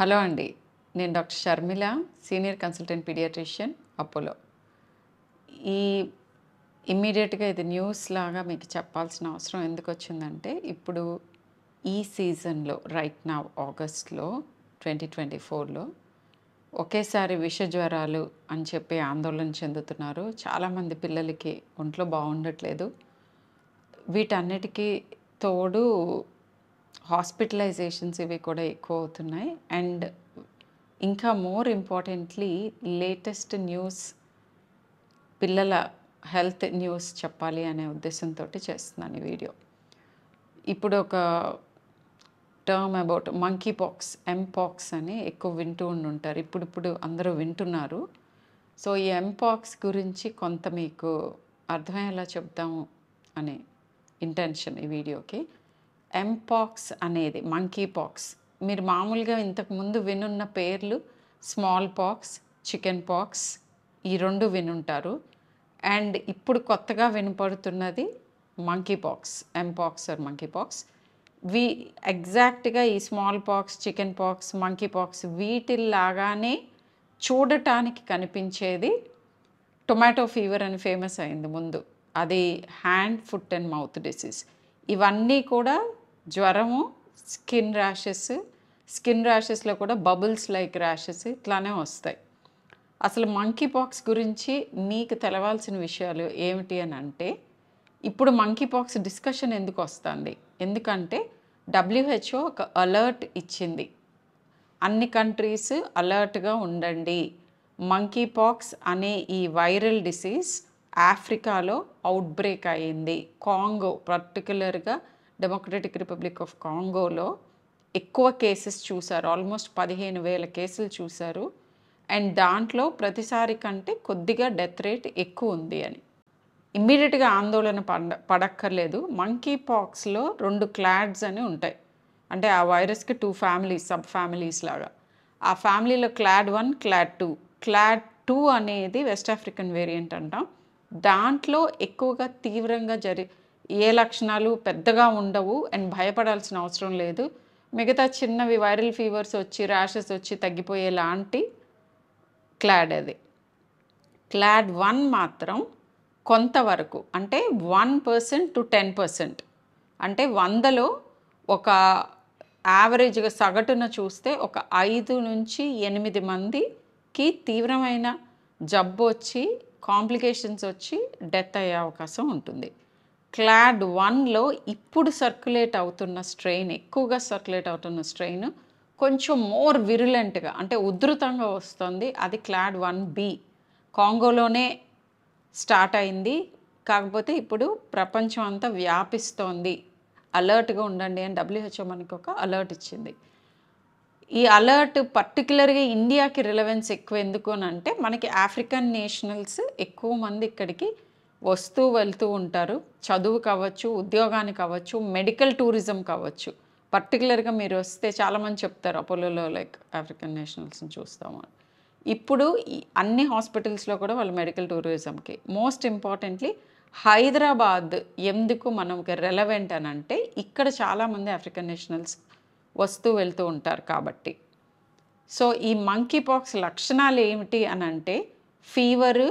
Hello అండి. నేను doctor Sharmila senior consultant paediatrician Apollo. ఈ ఇమ్మీడియట్గా ఇది న్యూస్ లాగా మీకు చెప్పాల్సిన అవసరం ఎందుకు వచ్చిందంటే ఇప్పుడు ఈ సీజన్లో రైట్ నా ఆగస్ట్లో ట్వంటీ ట్వంటీ ఫోర్లో ఒకేసారి విష జ్వరాలు అని చెప్పి ఆందోళన చెందుతున్నారు. చాలామంది పిల్లలకి ఒంట్లో బాగుండట్లేదు. వీటన్నిటికీ తోడు హాస్పిటలైజేషన్స్ ఇవి కూడా ఎక్కువ అవుతున్నాయి. అండ్ ఇంకా మోర్ ఇంపార్టెంట్లీ లేటెస్ట్ న్యూస్ పిల్లల హెల్త్ న్యూస్ చెప్పాలి అనే ఉద్దేశంతో చేస్తున్నాను ఈ వీడియో. ఇప్పుడు ఒక term about monkey pox mpox అని ఎక్కువ వింటూ ఉండుంటారు. ఇప్పుడు ఇప్పుడు అందరూ వింటున్నారు. సో ఈ ఎంపాక్స్ గురించి కొంత మీకు అర్థమయ్యేలా చెప్దాము అనే ఇంటెన్షన్ ఈ వీడియోకి. ఎంపాక్స్ అనేది మంకీ పాక్స్ మీరు మామూలుగా ఇంతకు ముందు వినున్న పేర్లు స్మాల్ పాక్స్ చికెన్ పాక్స్ ఈ రెండు వినుంటారు. అండ్ ఇప్పుడు కొత్తగా వినపడుతున్నది monkey pox mpox or monkey pox వి ఎగ్జాక్ట్గా ఈ small pox chicken pox monkey pox వీటిల్లాగానే చూడటానికి కనిపించేది టొమాటో ఫీవర్ అని ఫేమస్ అయింది ముందు. అది hand foot and mouth disease ఇవన్నీ కూడా జ్వరము స్కిన్ ర్యాషెస్ స్కిన్ ర్యాషెస్లో కూడా బబుల్స్ లైక్ ర్యాషెస్ ఇట్లానే వస్తాయి. అసలు మంకీ పాక్స్ గురించి మీకు తెలవాల్సిన విషయాలు ఏమిటి అని అంటే ఇప్పుడు మంకీ పాక్స్ డిస్కషన్ ఎందుకు వస్తుంది? ఎందుకంటే డబ్ల్యూహెచ్ఓ ఒక అలర్ట్ ఇచ్చింది. అన్ని కంట్రీస్ అలర్ట్గా ఉండండి. మంకీ పాక్స్ అనే ఈ వైరల్ డిసీజ్ ఆఫ్రికాలో అవుట్ బ్రేక్ అయింది కాంగో పర్టికులర్గా డెమోక్రటిక్ రిపబ్లిక్ ఆఫ్ కాంగోలో ఎక్కువ కేసెస్ చూశారు ఆల్మోస్ట్ పదిహేను వేల కేసులు చూశారు అండ్ దాంట్లో ప్రతిసారి కంటే కొద్దిగా డెత్ రేట్ ఎక్కువ ఉంది అని. ఇమ్మీడియట్గా ఆందోళన పడ పడక్కర్లేదు. మంకీ పాక్స్లో రెండు క్లాడ్స్ అని ఉంటాయి. అంటే ఆ వైరస్కి టూ ఫ్యామిలీస్ సబ్ ఫ్యామిలీస్ లాగా. ఆ ఫ్యామిలీలో clade one clade two clade two అనేది వెస్ట్ ఆఫ్రికన్ వేరియంట్ అంటాం. దాంట్లో ఎక్కువగా తీవ్రంగా జరి ఏ లక్షణాలు పెద్దగా ఉండవు అండ్ భయపడాల్సిన అవసరం లేదు. మిగతా చిన్నవి వైరల్ ఫీవర్స్ వచ్చి ర్యాషెస్ వచ్చి తగ్గిపోయేలాంటి క్లాడ్ అది. క్లాడ్ వన్ మాత్రం కొంతవరకు అంటే one percent to ten percent అంటే వందలో ఒక యావరేజ్గా సగటున చూస్తే ఒక ఐదు నుంచి ఎనిమిది మందికి తీవ్రమైన జబ్బు వచ్చి కాంప్లికేషన్స్ వచ్చి డెత్ అయ్యే అవకాశం ఉంటుంది. క్లాడ్ వన్లో ఇప్పుడు సర్క్యులేట్ అవుతున్న స్ట్రెయిన్ ఎక్కువగా సర్క్యులేట్ అవుతున్న స్ట్రెయిన్ కొంచెం మోర్ విరులెంట్గా అంటే ఉధృతంగా వస్తుంది. అది క్లాడ్ వన్ బి. కాంగోలోనే స్టార్ట్ అయింది. కాకపోతే ఇప్పుడు ప్రపంచం అంతా వ్యాపిస్తోంది. అలర్ట్గా ఉండండి అని డబ్ల్యూహెచ్ఓ మనకు ఒక అలర్ట్ ఇచ్చింది. ఈ అలర్ట్ పర్టికులర్గా ఇండియాకి రిలవెన్స్ ఎక్కువ ఎందుకు అని అంటే మనకి ఆఫ్రికన్ నేషనల్స్ ఎక్కువ మంది ఇక్కడికి వస్తూ వెళ్తూ ఉంటారు. చదువు కావచ్చు ఉద్యోగానికి కావచ్చు మెడికల్ టూరిజం కావచ్చు. పర్టికులర్గా మీరు వస్తే చాలామంది చెప్తారు అపోలోలో లైక్ ఆఫ్రికన్ నేషనల్స్ని చూస్తాము ఇప్పుడు ఈ అన్ని హాస్పిటల్స్లో కూడా వాళ్ళు మెడికల్ టూరిజంకి మోస్ట్ ఇంపార్టెంట్లీ హైదరాబాద్ ఎందుకు మనకి రెలవెంట్ అని అంటే ఇక్కడ చాలామంది ఆఫ్రికన్ నేషనల్స్ వస్తూ వెళ్తూ ఉంటారు కాబట్టి. సో ఈ మంకీ పాక్స్ లక్షణాలు ఏమిటి అని అంటే ఫీవరు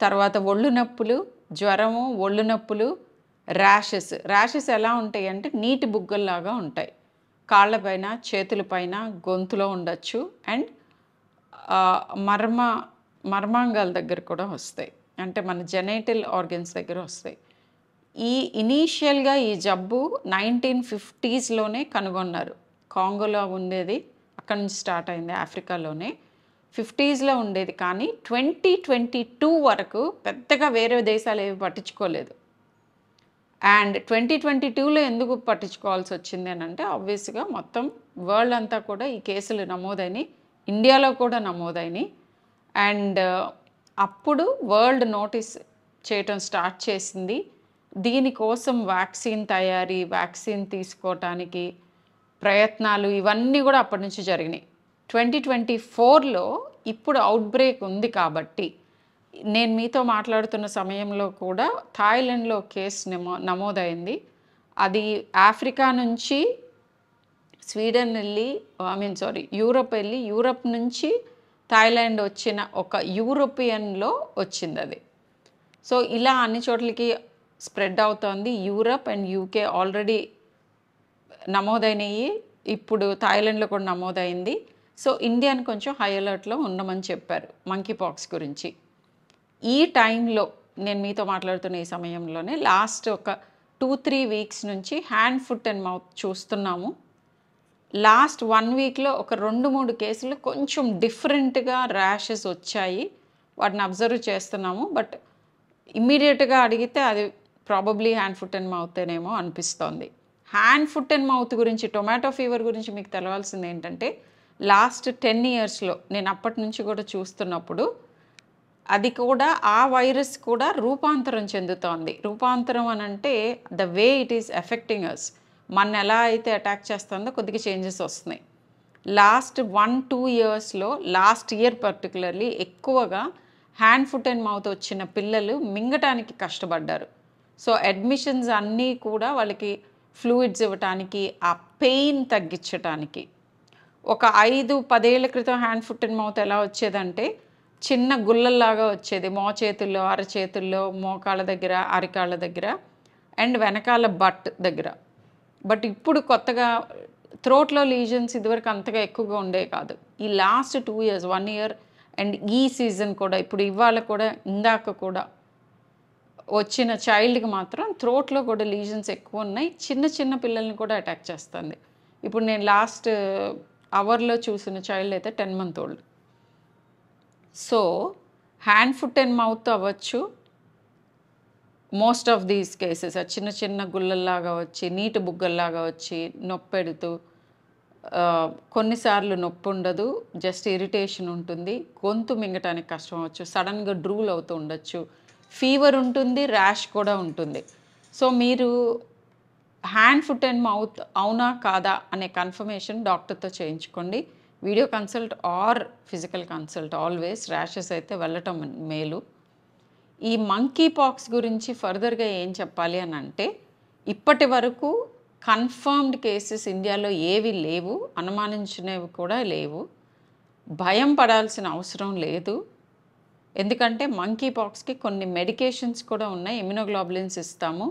తర్వాత ఒళ్ళు నొప్పులు జ్వరము ఒళ్ళు నొప్పులు ర్యాషెస్ ర్యాషెస్ ఎలా ఉంటాయి అంటే నీటి బుగ్గల్లాగా ఉంటాయి. కాళ్ళపైన చేతులపైన గొంతులో ఉండొచ్చు. అండ్ మర్మ మర్మాంగాల దగ్గర కూడా వస్తాయి. అంటే మన జెనేటల్ ఆర్గన్స్ దగ్గర వస్తాయి. ఈ ఇనీషియల్గా ఈ జబ్బు నైన్టీన్ ఫిఫ్టీస్లోనే కనుగొన్నారు. కాంగోలో ఉండేది. అక్కడి నుంచి స్టార్ట్ అయింది. ఆఫ్రికాలోనే. ఫిఫ్టీస్లో ఉండేది కానీ ట్వంటీ ట్వంటీ టూ వరకు పెద్దగా వేరే దేశాలు ఏవి పట్టించుకోలేదు. అండ్ ట్వంటీ ట్వంటీ టూలో ఎందుకు పట్టించుకోవాల్సి వచ్చింది అని అంటే ఆబ్వియస్గా మొత్తం వరల్డ్ అంతా కూడా ఈ కేసులు నమోదైనవి ఇండియాలో కూడా నమోదైనవి అండ్ అప్పుడు వరల్డ్ నోటీస్ చేయటం స్టార్ట్ చేసింది. దీనికోసం వ్యాక్సిన్ తయారీ వ్యాక్సిన్ తీసుకోవటానికి ప్రయత్నాలు ఇవన్నీ కూడా అప్పటి నుంచి జరిగినాయి. ట్వంటీ ట్వంటీ ఫోర్లో ఇప్పుడు అవుట్ బ్రేక్ ఉంది కాబట్టి నేను మీతో మాట్లాడుతున్న సమయంలో కూడా థాయిలాండ్లో కేసు నమో నమోదైంది. అది ఆఫ్రికా నుంచి స్వీడన్ వెళ్ళి ఐ మీన్ సారీ యూరప్ వెళ్ళి యూరప్ నుంచి థాయిలాండ్ వచ్చిన ఒక యూరోపియన్లో వచ్చింది అది. సో ఇలా అన్ని చోట్లకి స్ప్రెడ్ అవుతోంది. యూరప్ అండ్ యూకే ఆల్రెడీ నమోదైనవి ఇప్పుడు థాయిలాండ్లో కూడా నమోదైంది. సో ఇండియాని కొంచెం హై అలర్ట్లో ఉండమని చెప్పారు మంకీ పాక్స్ గురించి. ఈ టైంలో నేను మీతో మాట్లాడుతున్న ఈ సమయంలోనే లాస్ట్ ఒక టూ త్రీ వీక్స్ నుంచి హ్యాండ్ ఫుట్ అండ్ మౌత్ చూస్తున్నాము. లాస్ట్ వన్ వీక్లో ఒక రెండు మూడు కేసులు కొంచెం డిఫరెంట్గా ర్యాషెస్ వచ్చాయి. వాటిని అబ్జర్వ్ చేస్తున్నాము బట్ ఇమ్మీడియట్గా అడిగితే అది ప్రాబబ్లీ హ్యాండ్ ఫుట్ అండ్ మౌతేనేమో అనిపిస్తోంది. హ్యాండ్ ఫుట్ అండ్ మౌత్ గురించి టొమాటో ఫీవర్ గురించి మీకు తెలవాల్సింది ఏంటంటే లాస్ట్ టెన్ ఇయర్స్లో నేను అప్పటి నుంచి కూడా చూస్తున్నప్పుడు అది కూడా ఆ వైరస్ కూడా రూపాంతరం చెందుతోంది. రూపాంతరం అని అంటే the way it is affecting us మన ఎలా అయితే అటాక్ చేస్తుందో కొద్దిగా చేంజెస్ వస్తున్నాయి. లాస్ట్ వన్ టూ ఇయర్స్లో లాస్ట్ ఇయర్ పర్టికులర్లీ ఎక్కువగా హ్యాండ్ ఫుట్ అండ్ మౌత్ వచ్చిన పిల్లలు మింగటానికి కష్టపడ్డారు. సో అడ్మిషన్స్ అన్నీ కూడా వాళ్ళకి ఫ్లూయిడ్స్ ఇవ్వటానికి ఆ పెయిన్ తగ్గించటానికి. ఒక ఐదు పదేళ్ళ క్రితం హ్యాండ్ ఫుట్ అండ్ మౌత్ ఎలా వచ్చేదంటే చిన్న గుల్లల్లాగా వచ్చేది. మోచేతుల్లో అరచేతుల్లో మోకాళ్ళ దగ్గర అరికాళ్ళ దగ్గర అండ్ వెనకాల బట్ దగ్గర. బట్ ఇప్పుడు కొత్తగా త్రోట్లో లీజన్స్ ఇదివరకు అంతగా ఎక్కువగా ఉండే కాదు. ఈ last two years one year and ఈ సీజన్ కూడా ఇప్పుడు ఇవాళ కూడా ఇందాక కూడా వచ్చిన చైల్డ్కి మాత్రం త్రోట్లో కూడా లీజన్స్ ఎక్కువ ఉన్నాయి. చిన్న చిన్న పిల్లల్ని కూడా అటాక్ చేస్తుంది. ఇప్పుడు నేను లాస్ట్ అవర్లో చూసిన చైల్డ్ అయితే ten month old so hand foot and mouth అవ్వచ్చు. మోస్ట్ ఆఫ్ దీస్ కేసెస్ చిన్న చిన్న గుల్లల్లాగా వచ్చి నీటి బుగ్గల్లాగా వచ్చి నొప్పెడుతూ కొన్నిసార్లు నొప్పి ఉండదు జస్ట్ ఇరిటేషన్ ఉంటుంది గొంతు మింగటానికి కష్టం అవ్వచ్చు సడన్గా డ్రూల్ అవుతూ ఉండొచ్చు. ఫీవర్ ఉంటుంది ర్యాష్ కూడా ఉంటుంది. సో మీరు హ్యాండ్ ఫుట్ అండ్ మౌత్ అవునా కాదా అనే కన్ఫర్మేషన్ డాక్టర్తో చేయించుకోండి. Video consult or physical consult always. Rashes అయితే వెళ్ళటం మేలు. ఈ మంకీ పాక్స్ గురించి ఫర్దర్గా ఏం చెప్పాలి అని అంటే ఇప్పటి వరకు కన్ఫర్మ్డ్ కేసెస్ ఇండియాలో ఏవి లేవు అనుమానించినవి కూడా లేవు. భయం పడాల్సిన అవసరం లేదు. ఎందుకంటే మంకీ పాక్స్కి కొన్ని మెడికేషన్స్ కూడా ఉన్నాయి. ఇమ్యునోగ్లోబులిన్స్ ఇస్తాము.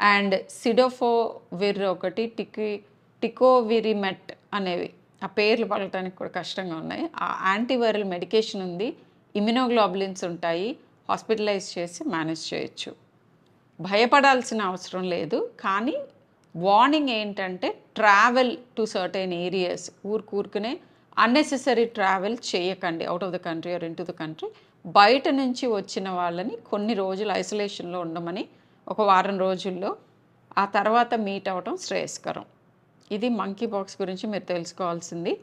అండ్ సిడోఫోవిర్ ఒకటి టికి టికోవిరిమెట్ అనేవి. ఆ పేర్లు పలకడానికి కూడా కష్టంగా ఉన్నాయి. ఆ యాంటీవైరల్ మెడికేషన్ ఉంది. ఇమ్యునోగ్లోబులిన్స్ ఉంటాయి. హాస్పిటలైజ్ చేసి మేనేజ్ చేయొచ్చు. భయపడాల్సిన అవసరం లేదు. కానీ వార్నింగ్ ఏంటంటే ట్రావెల్ టు సర్టెన్ ఏరియాస్. ఊరుకూరుకునే అన్నెసెసరీ ట్రావెల్ చేయకండి. Out of the country or into the country. బయట నుంచి వచ్చిన వాళ్ళని కొన్ని రోజులు ఐసోలేషన్లో ఉండమని ఒక వారం రోజుల్లో ఆ తర్వాత మీట్ అవ్వటం శ్రేయస్కరం. ఇది మంకీ బాక్స్ గురించి మీరు తెలుసుకోవాల్సింది.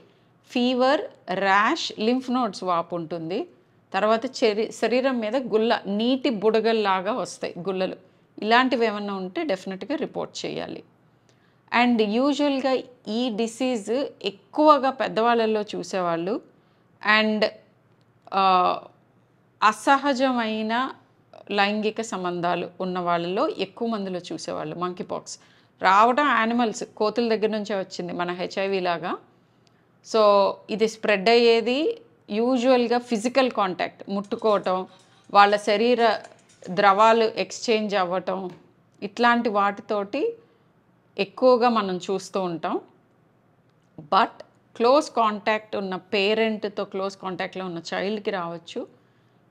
ఫీవర్ ర్యాష్ లింఫ్ నోడ్స్ వాపు ఉంటుంది. తర్వాత చెరి శరీరం మీద గుల్ల నీటి బుడగల్లాగా వస్తాయి గుల్లలు. ఇలాంటివి ఏమన్నా ఉంటే డెఫినెట్గా రిపోర్ట్ చేయాలి. అండ్ యూజువల్గా ఈ డిసీజ్ ఎక్కువగా పెద్దవాళ్ళల్లో చూసేవాళ్ళు. అండ్ uh, అసహజమైన లైంగిక సంబంధాలు ఉన్న వాళ్ళలో ఎక్కువ మందిలో చూసేవాళ్ళు మంకీ పాక్స్ రావడం యానిమల్స్ కోతుల దగ్గర నుంచే వచ్చింది మన హెచ్ఐవి లాగా. సో ఇది స్ప్రెడ్ అయ్యేది యూజువల్గా ఫిజికల్ కాంటాక్ట్ ముట్టుకోవటం వాళ్ళ శరీర ద్రవాలు ఎక్స్చేంజ్ అవ్వటం ఇట్లాంటి వాటితోటి ఎక్కువగా మనం చూస్తూ ఉంటాం. బట్ క్లోజ్ కాంటాక్ట్ ఉన్న పేరెంట్తో క్లోజ్ కాంటాక్ట్లో ఉన్న చైల్డ్కి రావచ్చు.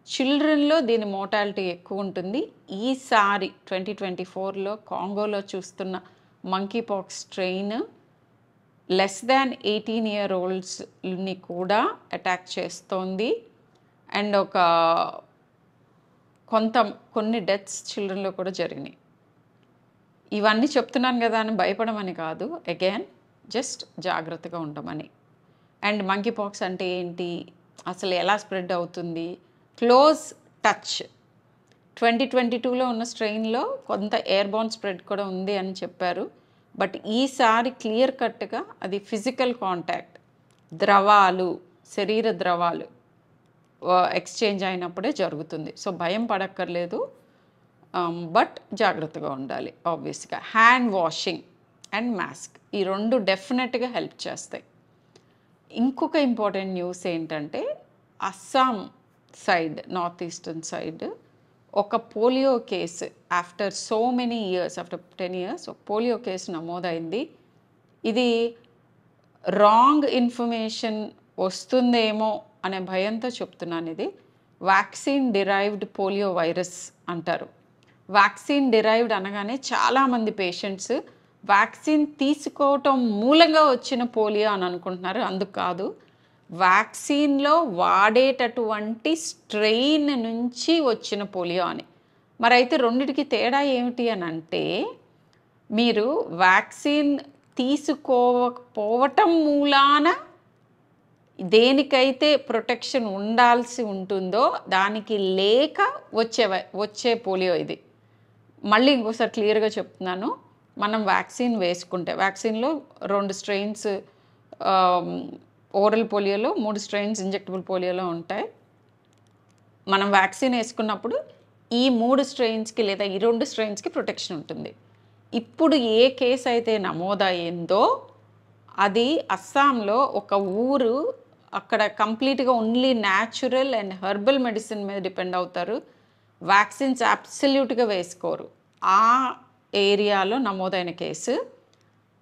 చిల్డ్రన్లో దీని మోటాలిటీ ఎక్కువ ఉంటుంది. ఈసారి ట్వంటీ ట్వంటీ ఫోర్లో కాంగోలో చూస్తున్న monkeypox strain less than eighteen year ఓల్డ్స్ని కూడా అటాక్ చేస్తోంది. అండ్ ఒక కొంత కొన్ని డెత్స్ చిల్డ్రన్లో కూడా జరిగినాయి. ఇవన్నీ చెప్తున్నాను కదా అని భయపడమని కాదు. అగైన్ జస్ట్ జాగ్రత్తగా ఉండమని. అండ్ మంకీ పాక్స్ అంటే ఏంటి? అసలు ఎలా స్ప్రెడ్ అవుతుంది? Close touch. ట్వంటీ ట్వంటీ టూలో ఉన్న స్ట్రెయిన్లో కొంత ఎయిర్బోన్ స్ప్రెడ్ కూడా ఉంది అని చెప్పారు. బట్ ఈసారి క్లియర్ కట్గా అది ఫిజికల్ కాంటాక్ట్. ద్రవాలు శరీర ద్రవాలు ఎక్స్చేంజ్ అయినప్పుడే జరుగుతుంది. సో భయం పడక్కర్లేదు. బట్ జాగ్రత్తగా ఉండాలి ఆబ్వియస్గా హ్యాండ్ వాషింగ్ అండ్ మాస్క్ ఈ రెండు డెఫినెట్గా హెల్ప్ చేస్తాయి. ఇంకొక ఇంపార్టెంట్ న్యూస్ ఏంటంటే Assam side north eastern side ఒక polio case after so many years after ten years ఒక పోలియో కేసు నమోదైంది. ఇది రాంగ్ ఇన్ఫర్మేషన్ వస్తుందేమో అనే భయంతో చెప్తున్నాను ఇది. వ్యాక్సిన్ డిరైవ్డ్ పోలియో వైరస్ అంటారు. వ్యాక్సిన్ డిరైవ్డ్ అనగానే చాలామంది పేషెంట్స్ వ్యాక్సిన్ తీసుకోవటం మూలంగా వచ్చిన పోలియో అని అనుకుంటున్నారు. అందుకు కాదు. వ్యాక్సిన్లో వాడేటటువంటి స్ట్రెయిన్ నుంచి వచ్చిన పోలియో అని. మరి అయితే రెండిటికి తేడా ఏమిటి అని అంటే మీరు వ్యాక్సిన్ తీసుకోకపోవటం మూలాన దేనికైతే ప్రొటెక్షన్ ఉండాల్సి ఉంటుందో దానికి లేక వచ్చే వచ్చే పోలియో ఇది. మళ్ళీ ఇంకోసారి క్లియర్గా చెప్తున్నాను. మనం వ్యాక్సిన్ వేసుకుంటే వ్యాక్సిన్లో రెండు స్ట్రెయిన్స్ ఓరల్ పోలియోలో మూడు స్ట్రెయిన్స్ ఇంజెక్టబుల్ పోలియోలో ఉంటాయి. మనం వ్యాక్సిన్ వేసుకున్నప్పుడు ఈ మూడు స్ట్రెయిన్స్కి లేదా ఈ రెండు స్ట్రెయిన్స్కి ప్రొటెక్షన్ ఉంటుంది. ఇప్పుడు ఏ కేసు అయితే నమోదయ్యిందో అది అస్సాంలో ఒక ఊరు అక్కడ కంప్లీట్గా only natural and herbal medicine మీద డిపెండ్ అవుతారు. వ్యాక్సిన్స్ అబ్సల్యూట్గా వేసుకోరు. ఆ ఏరియాలో నమోదైన కేసు.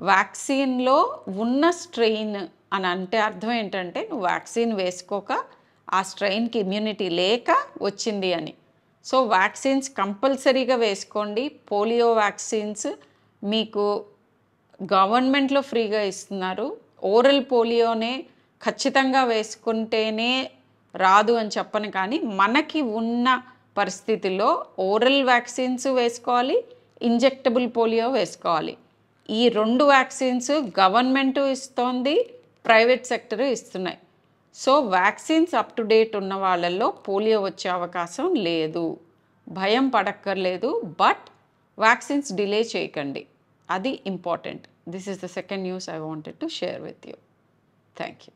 వ్యాక్సిన్లో ఉన్న స్ట్రెయిన్ అని అంటే అర్థం ఏంటంటే నువ్వు వ్యాక్సిన్ వేసుకోక ఆ స్ట్రెయిన్కి ఇమ్యూనిటీ లేక వచ్చింది అని. సో వ్యాక్సిన్స్ కంపల్సరీగా వేసుకోండి. పోలియో వ్యాక్సిన్స్ మీకు గవర్నమెంట్లో ఫ్రీగా ఇస్తున్నారు. ఓరల్ పోలియోనే ఖచ్చితంగా వేసుకుంటేనే రాదు అని చెప్పను కానీ మనకి ఉన్న పరిస్థితుల్లో ఓరల్ వ్యాక్సిన్స్ వేసుకోవాలి ఇంజెక్టబుల్ పోలియో వేసుకోవాలి. ఈ రెండు వ్యాక్సిన్స్ గవర్నమెంట్ ఇస్తోంది. ప్రైవేట్ సెక్టర్ ఇస్తున్నాయి. So vaccines up to date ఉన్న వాళ్ళల్లో పోలియో వచ్చే అవకాశం లేదు. భయం పడక్కర్లేదు బట్ వ్యాక్సిన్స్ డిలే చేయకండి. అది important. This is the second news I wanted to share with you. Thank you